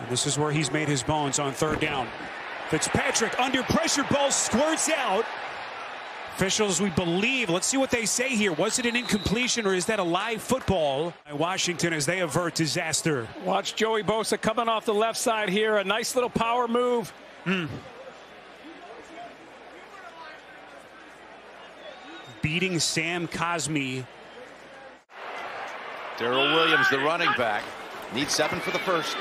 And this is where he's made his bones on third down. Fitzpatrick under pressure, ball squirts out. Officials, we believe. Let's see what they say here. Was it an incompletion or is that a live football? Washington as they avert disaster. Watch Joey Bosa coming off the left side here. A nice little power move. Mm. Beating Sam Cosmi. Daryl Williams, the running back, needs seven for the first.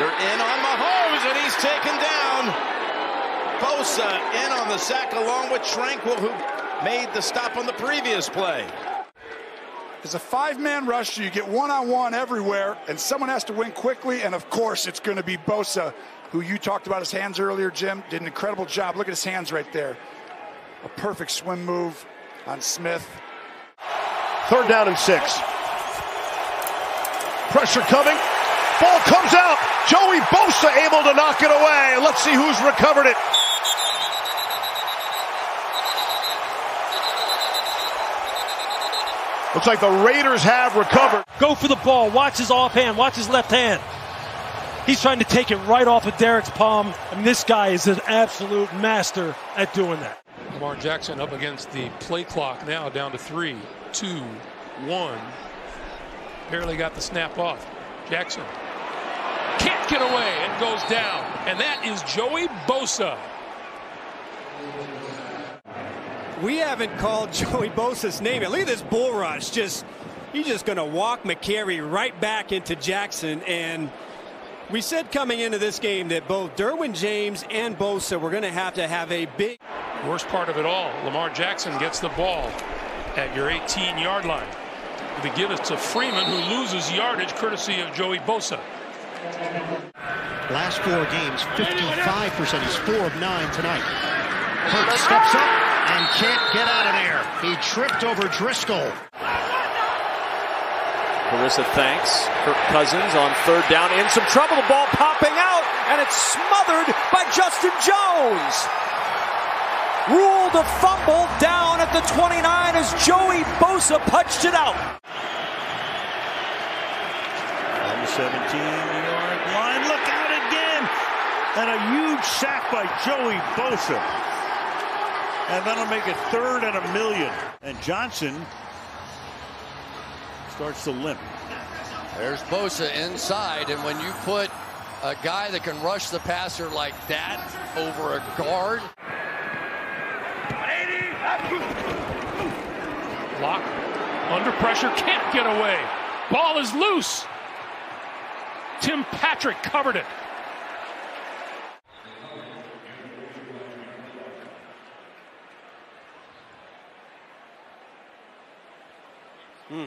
They're in on Mahomes, and he's taken down. Bosa in on the sack along with Tranquill, who made the stop on the previous play. It's a five-man rush, so you get one-on-one everywhere, and someone has to win quickly, and of course it's going to be Bosa, who you talked about his hands earlier, Jim. Did an incredible job. Look at his hands right there. A perfect swim move on Smith. Third down and six. Pressure coming. Ball comes out. Joey Bosa able to knock it away. Let's see who's recovered it. Looks like the Raiders have recovered. Go for the ball. Watch his offhand. Watch his left hand. He's trying to take it right off of Derek's palm. I mean, this guy is an absolute master at doing that. Lamar Jackson up against the play clock now down to three, two, one. Barely got the snap off. Jackson can't get away and goes down. And that is Joey Bosa. We haven't called Joey Bosa's name. Look at this bull rush. Just he's just going to walk Mekari right back into Jackson. And we said coming into this game that both Derwin James and Bosa were going to have to have a big. Worst part of it all, Lamar Jackson gets the ball at your 18 yard line. They give it to Freeman, who loses yardage courtesy of Joey Bosa. Last four games, 55%. He's four of nine tonight. Hurts steps up and can't get out of there. He tripped over Driscoll. Carissa thanks Kirk Cousins on third down in some trouble. The ball popping out and it's smothered by Justin Jones. Ruled a fumble down at the 29 as Joey Bosa punched it out. On the 17 yard line. Look out again. And a huge sack by Joey Bosa. And that'll make it third and a million. And Johnson starts to limp. There's Bosa inside, and when you put a guy that can rush the passer like that over a guard. Lock under pressure, can't get away. Ball is loose. Tim Patrick covered it. Hmm.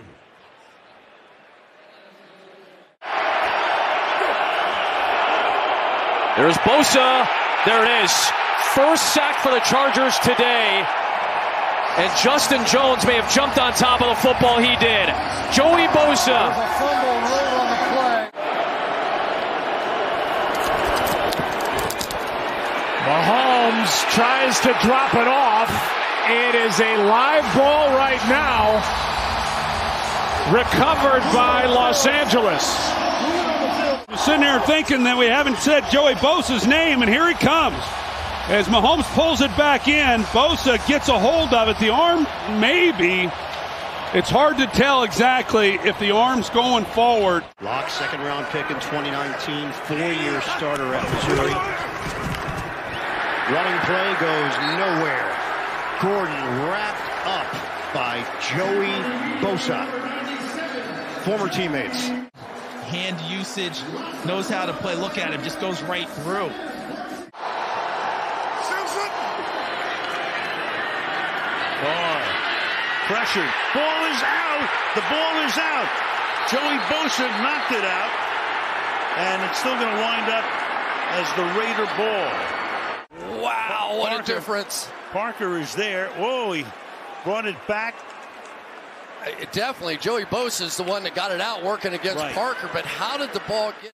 There's Bosa. There it is. First sack for the Chargers today. And Justin Jones may have jumped on top of the football. He did. Joey Bosa. Mahomes tries to drop it off. It is a live ball right now. Recovered by Los Angeles. We're sitting there thinking that we haven't said Joey Bosa's name, and here he comes. As Mahomes pulls it back in, Bosa gets a hold of it. The arm, maybe. It's hard to tell exactly if the arm's going forward. Lock, second round pick in 2019, four year starter at Missouri. Running play goes nowhere. Gordon wrapped up by Joey Bosa. Former teammates. Hand usage, knows how to play. Look at him, just goes right through. Carr. Pressured. Ball is out. The ball is out. Joey Bosa knocked it out. And it's still going to wind up as the Raider ball. Wow, what Parker, a difference. Parker is there. Whoa, he brought it back. Uh, definitely, Joey Bosa is the one that got it out working against right. Parker, but how did the ball get?